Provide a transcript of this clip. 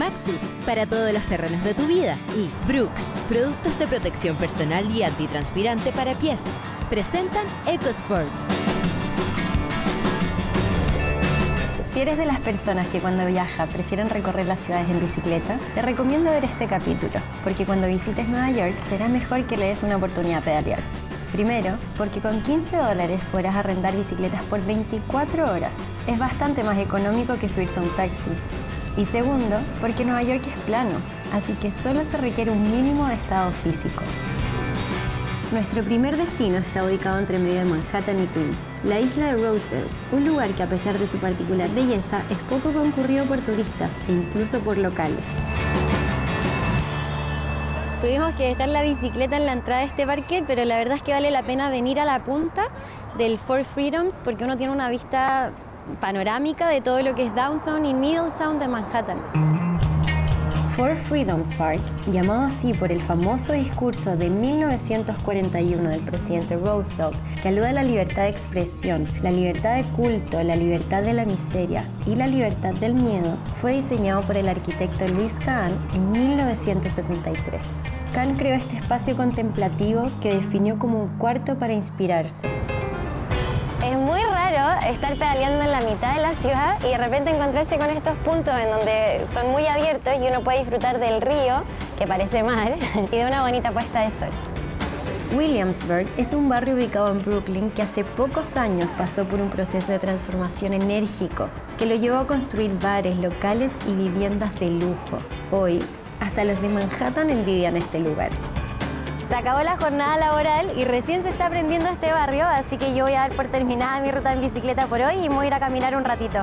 Maxus, para todos los terrenos de tu vida. Y Brooks, productos de protección personal y antitranspirante para pies. Presentan EcoSport. Si eres de las personas que cuando viaja prefieren recorrer las ciudades en bicicleta, te recomiendo ver este capítulo, porque cuando visites Nueva York será mejor que le des una oportunidad a pedalear. Primero, porque con 15 dólares podrás arrendar bicicletas por 24 horas. Es bastante más económico que subirse a un taxi. Y segundo, porque Nueva York es plano, así que solo se requiere un mínimo de estado físico. Nuestro primer destino está ubicado entre medio de Manhattan y Queens, la isla de Roosevelt, un lugar que a pesar de su particular belleza es poco concurrido por turistas e incluso por locales. Tuvimos que dejar la bicicleta en la entrada de este parque, pero la verdad es que vale la pena venir a la punta del Four Freedoms porque uno tiene una vista panorámica de todo lo que es Downtown y Middletown de Manhattan. Four Freedoms Park, llamado así por el famoso discurso de 1941 del presidente Roosevelt, que alude a la libertad de expresión, la libertad de culto, la libertad de la miseria y la libertad del miedo, fue diseñado por el arquitecto Luis Kahn en 1973. Kahn creó este espacio contemplativo que definió como un cuarto para inspirarse, es muy estar pedaleando en la mitad de la ciudad y de repente encontrarse con estos puntos en donde son muy abiertos y uno puede disfrutar del río, que parece mar, y de una bonita puesta de sol. Williamsburg es un barrio ubicado en Brooklyn que hace pocos años pasó por un proceso de transformación enérgico que lo llevó a construir bares, locales y viviendas de lujo. Hoy, hasta los de Manhattan envidian este lugar. Se acabó la jornada laboral y recién se está aprendiendo este barrio, así que yo voy a dar por terminada mi ruta en bicicleta por hoy y voy a ir a caminar un ratito.